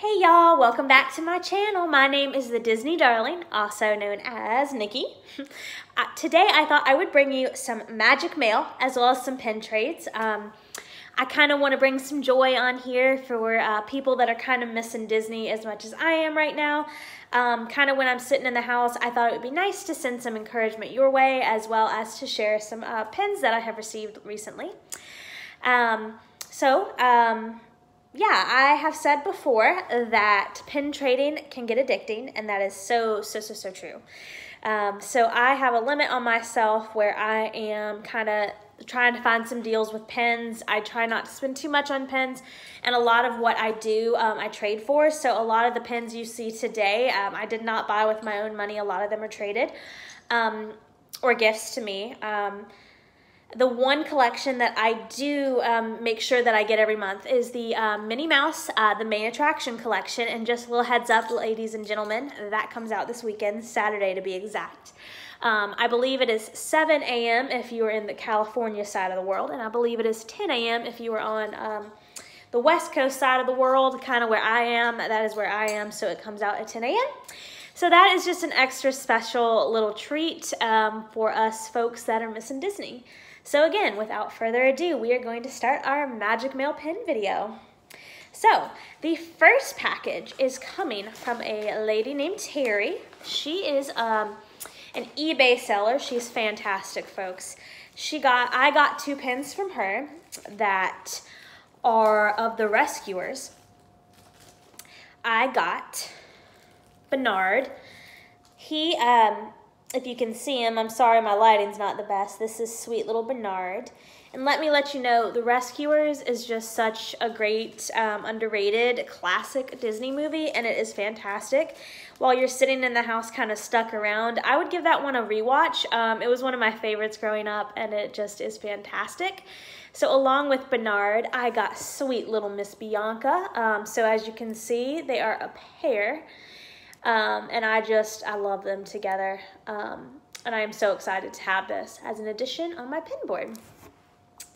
Hey y'all, welcome back to my channel. My name is the Disney Darling, also known as Nikki. uh, today I thought I would bring you some magic mail as well as some pin trades. Um, I kind of want to bring some joy on here for uh, people that are kind of missing Disney as much as I am right now. Um, kind of when I'm sitting in the house, I thought it would be nice to send some encouragement your way as well as to share some uh, pins that I have received recently. Um, so, um, yeah, I have said before that pin trading can get addicting, and that is so, so, so, so true. Um, so I have a limit on myself where I am kind of trying to find some deals with pins. I try not to spend too much on pins, and a lot of what I do, um, I trade for. So a lot of the pins you see today, um, I did not buy with my own money. A lot of them are traded um, or gifts to me. Um, the one collection that I do um, make sure that I get every month is the uh, Minnie Mouse, uh, the main attraction collection. And just a little heads up, ladies and gentlemen, that comes out this weekend, Saturday to be exact. Um, I believe it is 7 a.m. if you are in the California side of the world, and I believe it is 10 a.m. if you are on um, the West Coast side of the world, kind of where I am. That is where I am, so it comes out at 10 a.m. So that is just an extra special little treat um, for us folks that are missing Disney. So again, without further ado, we are going to start our Magic Mail Pin video. So, the first package is coming from a lady named Terry. She is um, an eBay seller. She's fantastic, folks. She got, I got two pins from her that are of the Rescuers. I got Bernard. He um, if you can see him, I'm sorry my lighting's not the best. This is sweet little Bernard. And let me let you know, The Rescuers is just such a great, um, underrated, classic Disney movie, and it is fantastic. While you're sitting in the house kind of stuck around, I would give that one a rewatch. Um, it was one of my favorites growing up, and it just is fantastic. So along with Bernard, I got sweet little Miss Bianca. Um, so as you can see, they are a pair. Um, and I just, I love them together. Um, and I am so excited to have this as an addition on my pin board.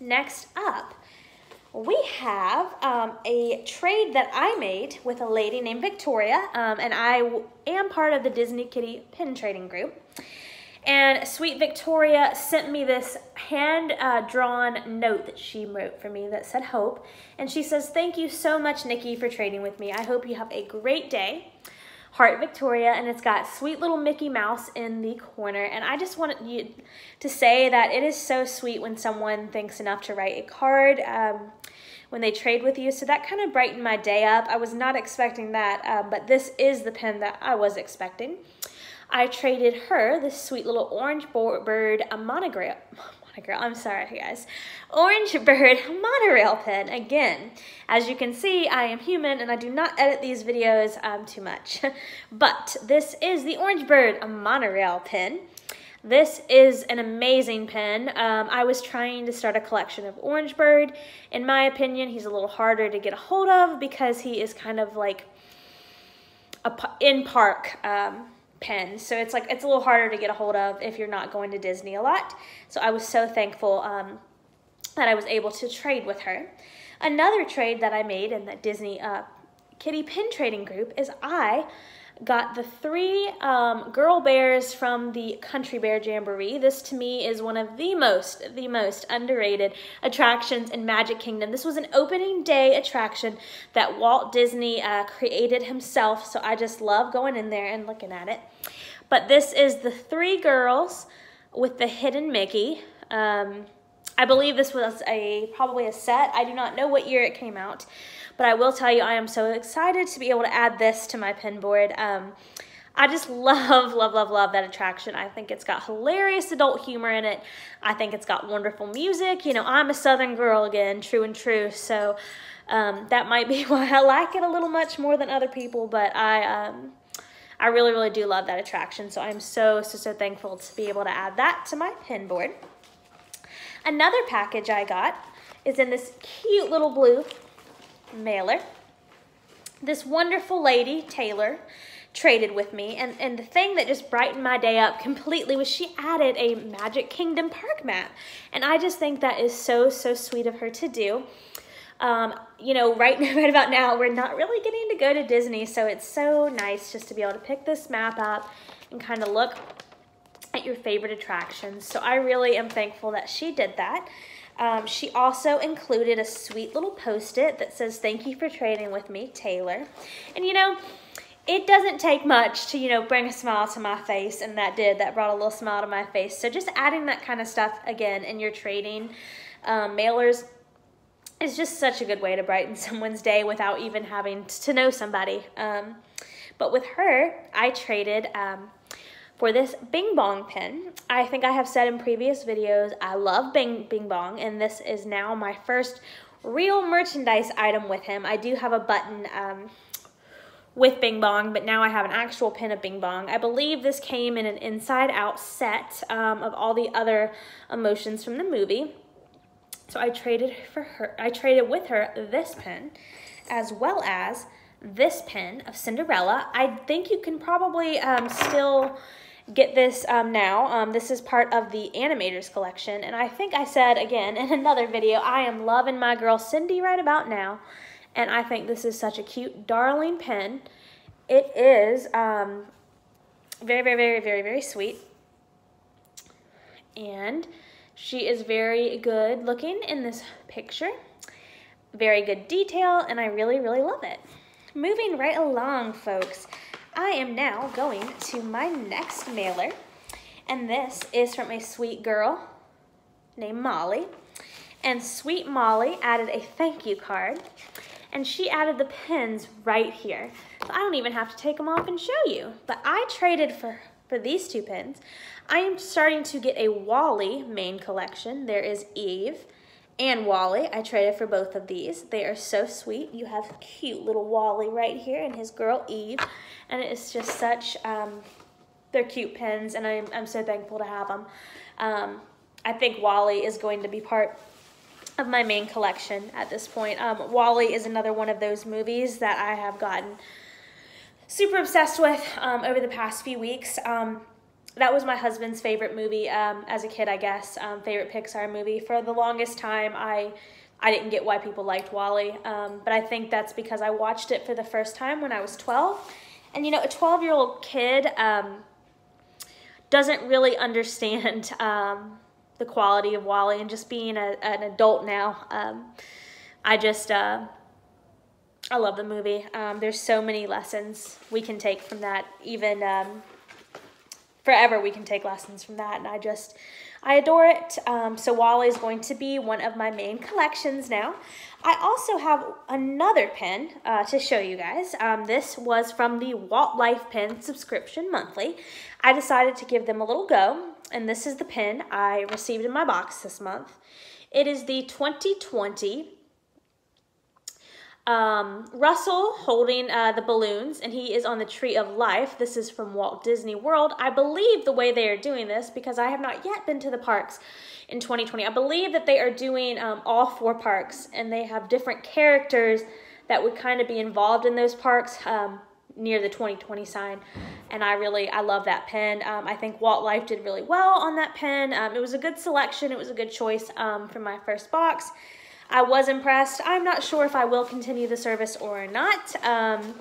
Next up, we have um, a trade that I made with a lady named Victoria, um, and I am part of the Disney Kitty pin trading group. And sweet Victoria sent me this hand-drawn uh, note that she wrote for me that said hope. And she says, thank you so much, Nikki, for trading with me. I hope you have a great day. Heart Victoria, and it's got sweet little Mickey Mouse in the corner. And I just wanted you to say that it is so sweet when someone thinks enough to write a card um, when they trade with you. So that kind of brightened my day up. I was not expecting that, um, but this is the pen that I was expecting. I traded her this sweet little orange bird a monogram girl. I'm sorry, guys. Orange Bird monorail pen. Again, as you can see, I am human and I do not edit these videos um, too much. but this is the Orange Bird monorail pen. This is an amazing pen. Um, I was trying to start a collection of Orange Bird. In my opinion, he's a little harder to get a hold of because he is kind of like a in park um, pen. So it's like, it's a little harder to get a hold of if you're not going to Disney a lot. So I was so thankful um, that I was able to trade with her. Another trade that I made in the Disney uh, Kitty Pin Trading Group is I got the three um, girl bears from the Country Bear Jamboree. This to me is one of the most, the most underrated attractions in Magic Kingdom. This was an opening day attraction that Walt Disney uh, created himself, so I just love going in there and looking at it. But this is the three girls with the hidden Mickey. Um, I believe this was a probably a set. I do not know what year it came out, but I will tell you I am so excited to be able to add this to my pin board. Um, I just love, love, love, love that attraction. I think it's got hilarious adult humor in it. I think it's got wonderful music. You know, I'm a Southern girl again, true and true. So um, that might be why I like it a little much more than other people. But I, um, I really, really do love that attraction. So I'm so, so, so thankful to be able to add that to my pin board. Another package I got is in this cute little blue mailer. This wonderful lady, Taylor, traded with me. And, and the thing that just brightened my day up completely was she added a Magic Kingdom park map. And I just think that is so, so sweet of her to do. Um, you know, right, now, right about now, we're not really getting to go to Disney, so it's so nice just to be able to pick this map up and kind of look at your favorite attractions. So I really am thankful that she did that. Um, she also included a sweet little post-it that says, thank you for trading with me, Taylor. And you know, it doesn't take much to, you know, bring a smile to my face, and that did. That brought a little smile to my face. So just adding that kind of stuff, again, in your trading um, mailers is just such a good way to brighten someone's day without even having to know somebody. Um, but with her, I traded um, for this Bing Bong pen. I think I have said in previous videos, I love Bing, Bing Bong, and this is now my first real merchandise item with him. I do have a button um, with Bing Bong, but now I have an actual pin of Bing Bong. I believe this came in an inside-out set um, of all the other emotions from the movie. So I traded for her. I traded with her this pin, as well as this pin of Cinderella. I think you can probably um, still get this um, now. Um, this is part of the Animators collection, and I think I said again in another video, I am loving my girl Cindy right about now, and I think this is such a cute, darling pen. It is um, very, very, very, very, very sweet, and she is very good looking in this picture. Very good detail, and I really, really love it. Moving right along, folks. I am now going to my next mailer, and this is from a sweet girl named Molly. And sweet Molly added a thank you card, and she added the pins right here. So I don't even have to take them off and show you. But I traded for, for these two pins. I am starting to get a WALL-E main collection. There is Eve and WALL-E. I traded for both of these. They are so sweet. You have cute little WALL-E right here and his girl Eve. And it's just such, um, they're cute pins and I'm, I'm so thankful to have them. Um, I think WALL-E is going to be part of my main collection at this point. Um, WALL-E is another one of those movies that I have gotten super obsessed with um, over the past few weeks. Um, that was my husband's favorite movie um, as a kid, I guess. Um, favorite Pixar movie. For the longest time, I I didn't get why people liked WALL-E, um, but I think that's because I watched it for the first time when I was 12. And you know, a 12 year old kid um, doesn't really understand um, the quality of WALL-E, and just being a, an adult now, um, I just. Uh, I love the movie. there's so many lessons we can take from that, even forever we can take lessons from that and I just I adore it. Um, so WALL-E is going to be one of my main collections now. I also have another pen uh, to show you guys. Um, this was from the Walt Life Pen subscription monthly. I decided to give them a little go and this is the pen I received in my box this month. It is the 2020 um, Russell holding uh, the balloons, and he is on the Tree of Life. This is from Walt Disney World. I believe the way they are doing this, because I have not yet been to the parks in 2020, I believe that they are doing um, all four parks, and they have different characters that would kind of be involved in those parks um, near the 2020 sign. And I really, I love that pen. Um, I think Walt Life did really well on that pen. Um, it was a good selection. It was a good choice um, for my first box. I was impressed. I'm not sure if I will continue the service or not. Um,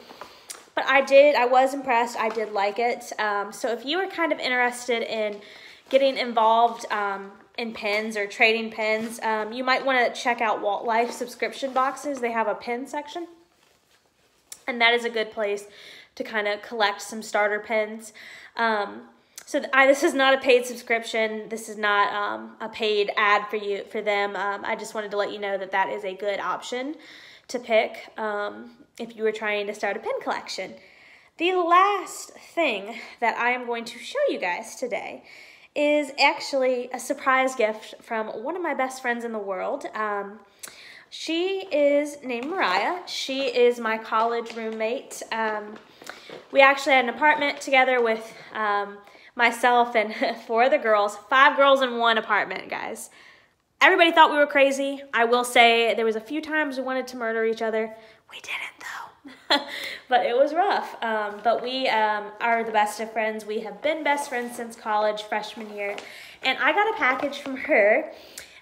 but I did, I was impressed. I did like it. Um, so if you are kind of interested in getting involved um, in pens or trading pens, um, you might want to check out Walt Life subscription boxes. They have a pen section. And that is a good place to kind of collect some starter pens. Um, so I, this is not a paid subscription. This is not um, a paid ad for you for them. Um, I just wanted to let you know that that is a good option to pick um, if you were trying to start a pin collection. The last thing that I am going to show you guys today is actually a surprise gift from one of my best friends in the world. Um, she is named Mariah. She is my college roommate. Um, we actually had an apartment together with um, myself and four other girls, five girls in one apartment, guys. Everybody thought we were crazy. I will say there was a few times we wanted to murder each other. We didn't though, but it was rough. Um, but we um, are the best of friends. We have been best friends since college, freshman year. And I got a package from her.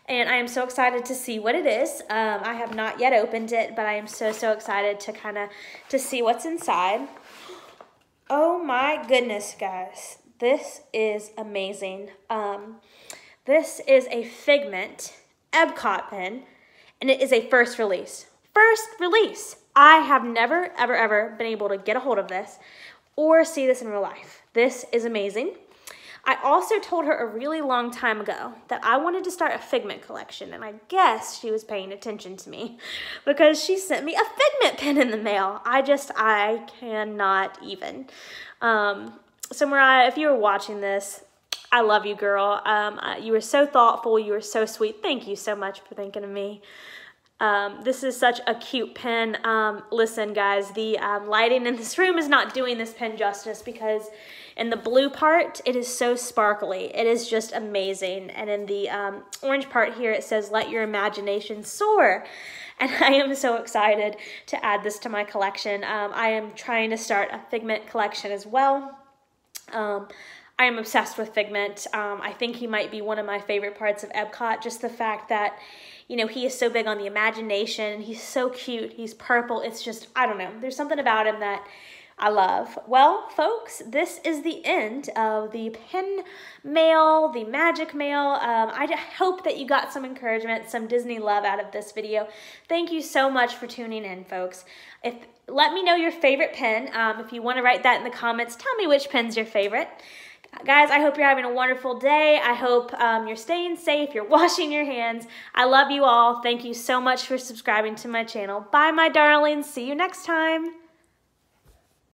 and I am so excited to see what it is. Um, I have not yet opened it, but I am so, so excited to kind of, to see what's inside. Oh my goodness, guys. This is amazing. Um, this is a Figment Epcot pen, and it is a first release. First release. I have never, ever, ever been able to get a hold of this or see this in real life. This is amazing. I also told her a really long time ago that I wanted to start a Figment collection, and I guess she was paying attention to me because she sent me a Figment pen in the mail. I just, I cannot even. Um, so Mariah, if you were watching this, I love you, girl. Um, you were so thoughtful. You were so sweet. Thank you so much for thinking of me. Um, this is such a cute pen. Um, listen, guys, the um, lighting in this room is not doing this pen justice because in the blue part, it is so sparkly. It is just amazing. And in the um, orange part here, it says, let your imagination soar. And I am so excited to add this to my collection. Um, I am trying to start a Figment collection as well. Um, I am obsessed with Figment. I think he might be one of my favorite parts of Epcot, just the fact that you know, he is so big on the imagination. He's so cute. He's purple. It's just, I don't know. There's something about him that I love. Well, folks, this is the end of the pen mail, the magic mail. Um, I hope that you got some encouragement, some Disney love out of this video. Thank you so much for tuning in, folks. If Let me know your favorite pen. Um, if you want to write that in the comments, tell me which pen's your favorite. Guys, I hope you're having a wonderful day. I hope um, you're staying safe, you're washing your hands. I love you all. Thank you so much for subscribing to my channel. Bye, my darlings. See you next time.